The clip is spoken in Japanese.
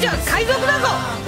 ちは海賊だぞ。